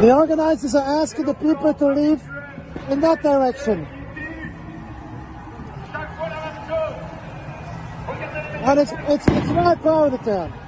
The organizers are asking the people to leave in that direction. And it's, it's, it's right of the town.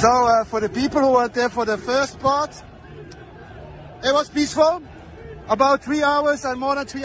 So uh, for the people who were there for the first part, it was peaceful. About three hours and more than three